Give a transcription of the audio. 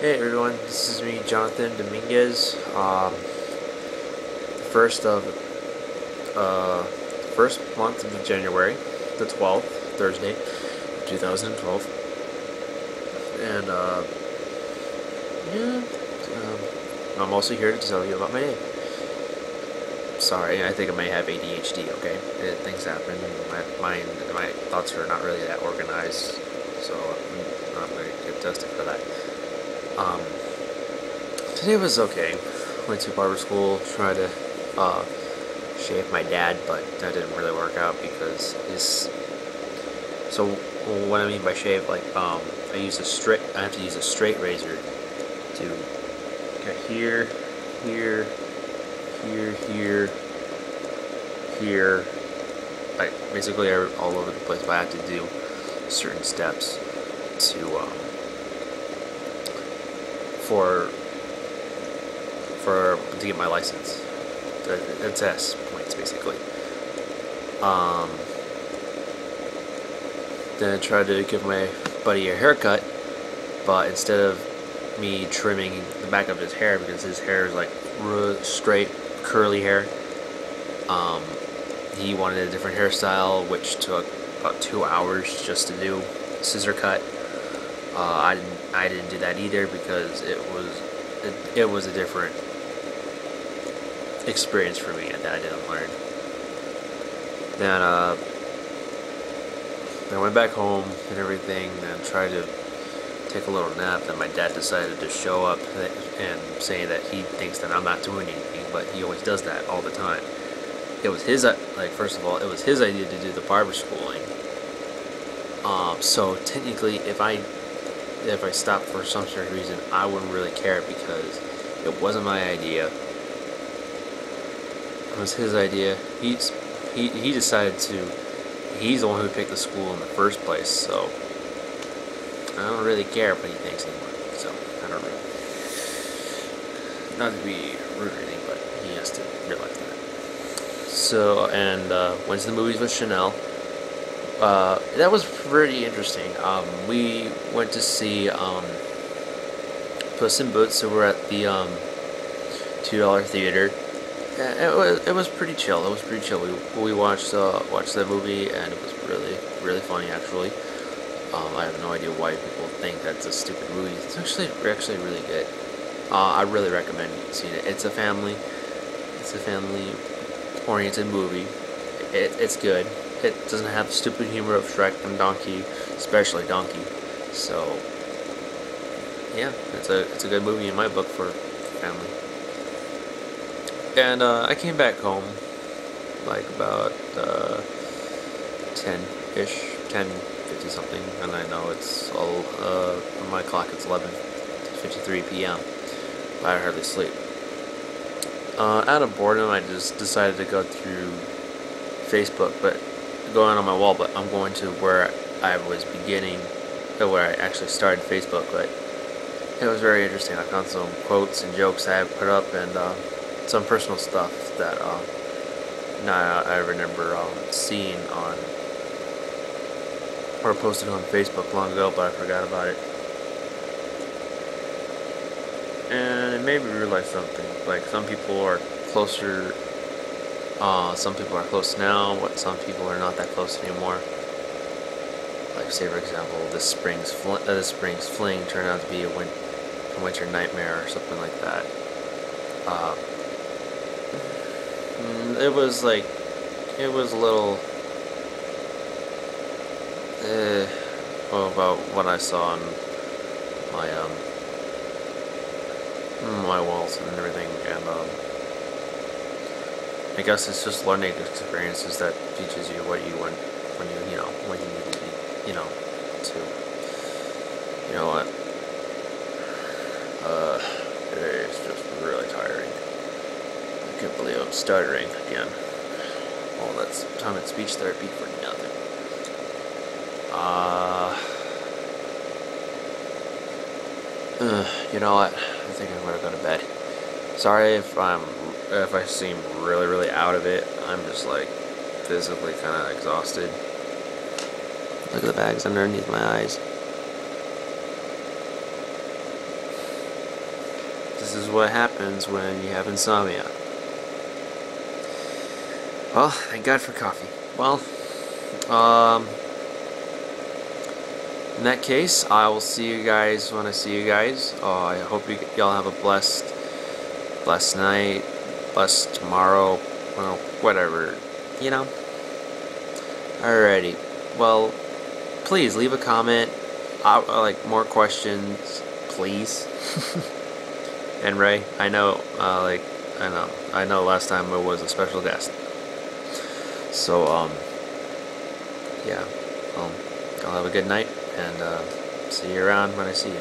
Hey everyone, this is me, Jonathan Dominguez. Um, first of uh, first month of January, the twelfth, Thursday, two thousand and twelve, and uh, yeah, um, I'm also here to tell you about my day. Sorry, I think I may have ADHD. Okay, it, things happen. My mind, my thoughts are not really that organized, so I'm going to get tested for that. Um, today was okay. Went to barber school, tried to uh, shave my dad, but that didn't really work out because his. So what I mean by shave, like um, I use a straight. I have to use a straight razor to get here, here, here, here, here. Like basically all over the place, but I have to do certain steps to. Um, for for to get my license. It's S points basically. Um, then I tried to give my buddy a haircut, but instead of me trimming the back of his hair because his hair is like straight curly hair, um, he wanted a different hairstyle, which took about two hours just to do scissor cut. Uh, I didn't I didn't do that either because it was it, it was a different experience for me that I didn't learn. Then uh, I went back home and everything, and tried to take a little nap. Then my dad decided to show up and say that he thinks that I'm not doing anything, but he always does that all the time. It was his like first of all, it was his idea to do the barber schooling. Um, so technically, if I if I stopped for some sort of reason, I wouldn't really care because it wasn't my idea. It was his idea. He's he he decided to. He's the one who picked the school in the first place, so I don't really care what he thinks anymore. So I don't really. Not to be rude or anything, but he has to realize that. So and uh, went to the movies with Chanel. Uh, that was pretty interesting. Um, we went to see um, Puss in Boots, so we're at the um, two dollar theater. it was it was pretty chill. It was pretty chill. We we watched uh, watched that movie, and it was really really funny actually. Um, I have no idea why people think that's a stupid movie. It's actually actually really good. Uh, I really recommend seeing it. It's a family, it's a family oriented movie. It, it's good it doesn't have the stupid humor of Shrek and Donkey, especially Donkey. So, yeah, it's a it's a good movie in my book for family. And uh, I came back home like about uh, 10-ish, 10, 50 something, and I know it's all, uh, on my clock it's 11.53 p.m., but I hardly sleep. Uh, out of boredom, I just decided to go through Facebook, but going on my wall, but I'm going to where I was beginning, where I actually started Facebook. But it was very interesting. I found some quotes and jokes I had put up, and uh, some personal stuff that uh, now I remember um, seeing on or posted on Facebook long ago, but I forgot about it. And it made me realize something. Like some people are closer uh, some people are close now, but some people are not that close anymore. Like say for example, this spring's fl- uh, this spring's fling turned out to be a, win- a winter nightmare or something like that. Uh, mm, it was like it was a little eh, well, about what I saw on my um my walls and everything and um I guess it's just learning experiences that teaches you what you want when you you know when you need to be you know to you know what uh is just really tiring. I can't believe I'm stuttering again. All that time in speech therapy for nothing. Uh, uh you know what? I think I'm gonna go to bed. Sorry if I'm if I seem really, really out of it, I'm just like physically kind of exhausted. Look at the bags underneath my eyes. This is what happens when you have insomnia. Well, thank God for coffee. Well, um, in that case, I will see you guys when I see you guys. Uh, I hope you y'all have a blessed, blessed night, blessed tomorrow, well, whatever, you know. Alrighty, well, please leave a comment. I, like more questions, please. and Ray, I know, uh, like, I know, I know. Last time it was a special guest. So, um, yeah. Um, I'll have a good night and uh, see you around when I see you.